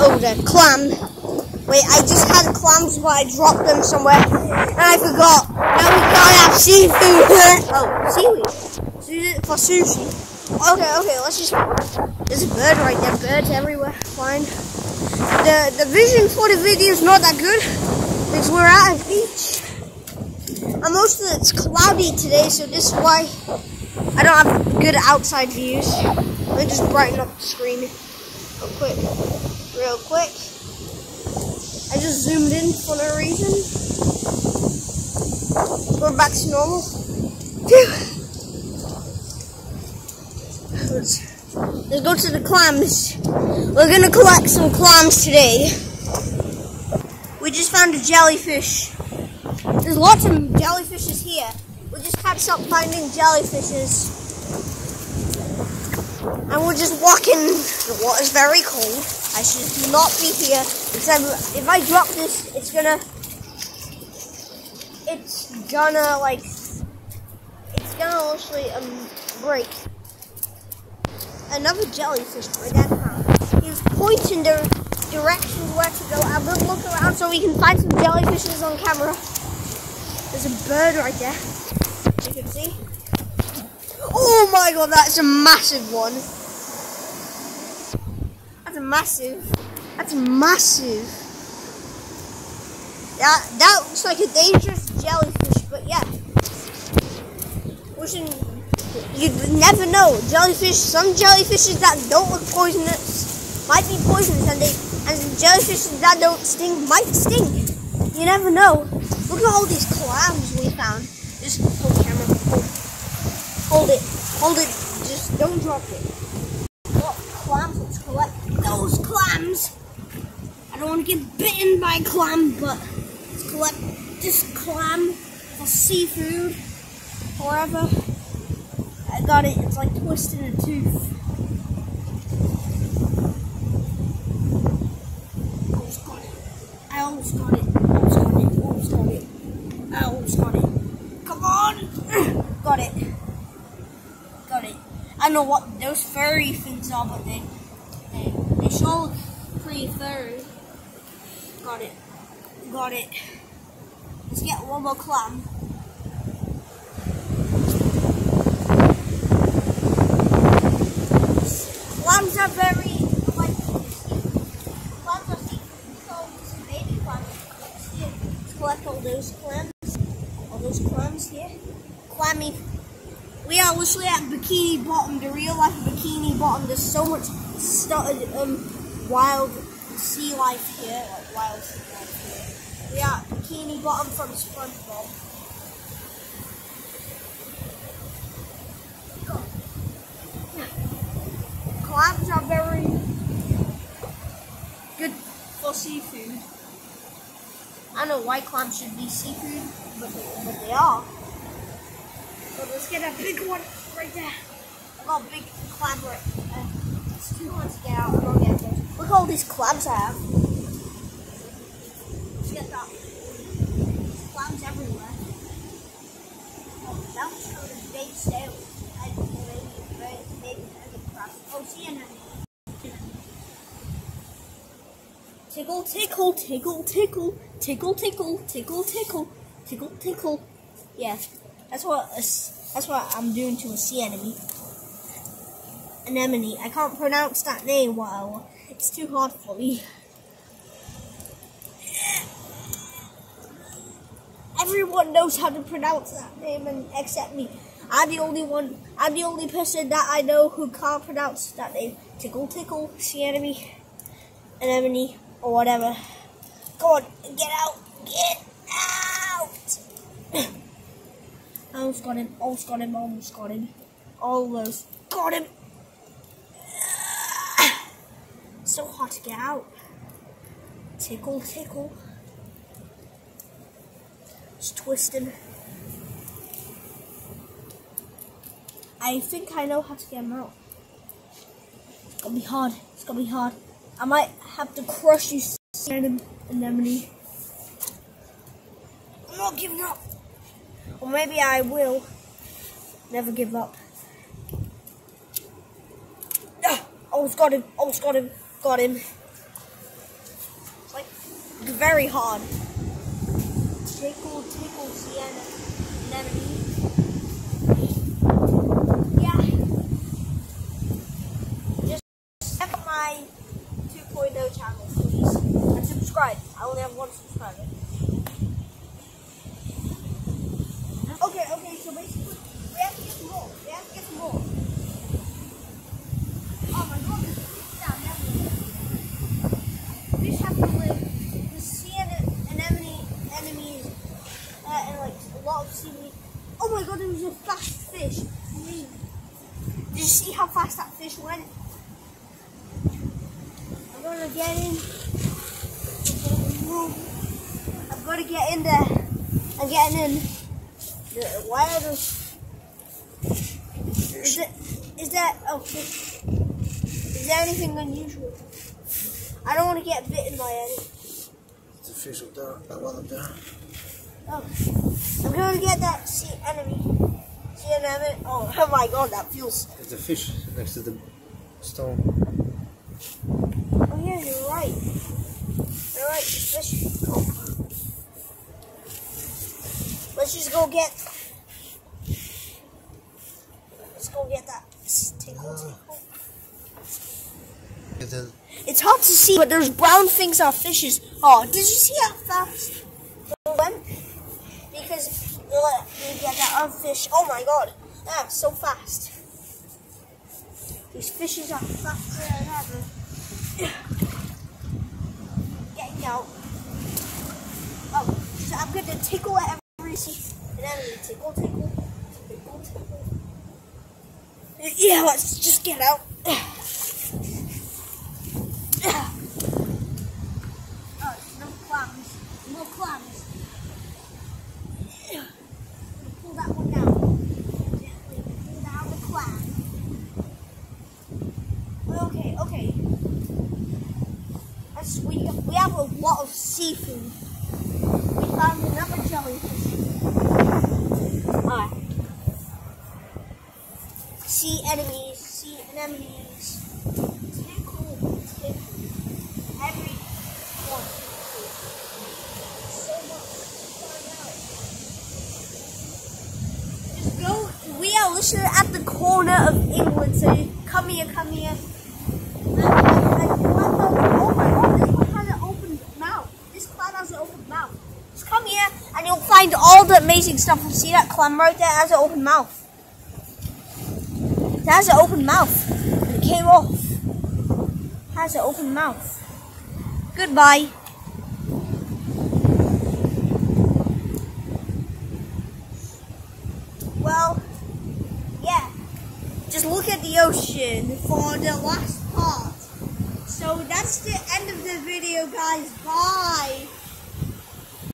Oh, the clam. Wait, I just had clams, but I dropped them somewhere, and I forgot. Now we gotta have seafood. oh, seaweed. Seaweed For sushi. Okay, okay, let's just... There's a bird right there. Birds everywhere. Fine. The, the vision for the video is not that good, because we're at a beach. And most of it's cloudy today, so this is why I don't have good outside views. Let me just brighten up the screen real quick. Real quick. I just zoomed in for no reason. We're back to normal. Phew. Let's, let's go to the clams. We're gonna collect some clams today. We just found a jellyfish. There's lots of jellyfishes here. We just can't stop finding jellyfishes. And we're just walking. The water's very cold. I should not be here. Because if I drop this, it's gonna... It's gonna, like... It's gonna literally um, break. Another jellyfish by that time. He was pointing the directions where to go. I'm gonna look around so we can find some jellyfishes on camera. There's a bird right there. You can see. Oh my god, that's a massive one. That's massive. That's massive. That that looks like a dangerous jellyfish, but yeah. You never know. Jellyfish, some jellyfishes that don't look poisonous might be poisonous, and they and jellyfishes that don't sting might sting. You never know. Look at all these clams we found. Just hold camera. Hold, hold it. Hold it. Just don't drop it. What clams? Let's collect those clams. I don't want to get bitten by a clam, but let's collect this clam for seafood. However, I got it. It's like twisting a tooth. I Almost got it. I almost got it. Almost got it. Almost got it. I almost got it. Come on! got it. Got it. I know what those furry things are, but they they sure pretty furry. Got it. Got it. Let's get one more clam. Clams are very like clams are seafood, so some baby clams. Let's collect all those clams. All those clams here. Clammy. We are literally at Bikini Bottom, the real life Bikini Bottom. There's so much stuff, um, wild sea life here, like wild sea life here. We are Bikini Bottom from SpongeBob. Clams are very good for seafood. I know white clams should be seafood, but they, but they are. So let's get a big one right there. I got a big clam right there. It's too hard to get out. I don't get those. Look at all these clams I have. Get that. Clams everywhere. Oh, that was covered in big sails. I maybe, maybe, maybe, maybe crabs. Oh, sea anemone. Tickle, tickle, tickle, tickle, tickle, tickle, tickle, tickle, tickle, tickle. Yeah, that's what that's what I'm doing to a sea anemone. Anemone. I can't pronounce that name. Wow, it's too hard for me. Everyone knows how to pronounce that name, and except me. I'm the only one. I'm the only person that I know who can't pronounce that name. Tickle, tickle, sea anemone, anemone, or whatever. Go on, get out, get out. I almost got him, almost got him, almost got him. Almost got him. So hard to get out. Tickle, tickle. It's twisting. I think I know how to get him out. It's gonna be hard. It's gonna be hard. I might have to crush you, anem- anemone. I'm not giving up. Or maybe I will. Never give up. Ah, almost got him. Almost got him. Got him. Like, very hard. Tickle, tickle, Sienna, anemone. Yeah. Just check out my 2.0 channel, please, and subscribe. I only have one subscriber. Okay, okay, so basically, we have to get some more. We have to get some more. Oh my god, there's fish down everywhere. Fish have to live. The sea and anemone enemies uh, and like a lot of seaweed. Oh my god, there was a fast fish. Did you see how fast that fish went? I'm gonna get in. I'm gonna get in there. I'm getting in. The, why are those? Is it? Is that okay? Is there anything unusual? I don't want to get bitten by any. It's a fish up there, that one up there. Oh, I'm gonna get that sea enemy. Sea enemy. Oh, oh my god, that feels. There's a fish next to the stone. Yeah, you're right. You're right. It's fish. Oh. Let's just go get. Let's go get that tickle ah. tickle. And It's hard to see, but there's brown things on fishes. Oh, did you see how fast it went? Because you let me get that other fish. Oh my god, that's so fast. These fishes are faster than ever. Getting out. Oh, so I'm gonna tickle at every sea. And then we tickle, tickle, tickle, tickle. Yeah, let's just get out. Oh, no clams. No clams. Pull that one down. Gently pull down the clam. Okay, okay. That's, we, we have a lot of seafood. Found another jellyfish. Alright. Sea enemies, sea. Tickle, tickle. Every one. So much to find out. Just go. We are literally at the corner of England, so come here, come here. Oh my god, this one has an open mouth. This clam has an open mouth. Just come here and you'll find all the amazing stuff. You see that clam right there has an open mouth. It has an open mouth. It came off. Has an open mouth. Goodbye. Well, yeah. Just look at the ocean for the last part. So that's the end of the video, guys. Bye.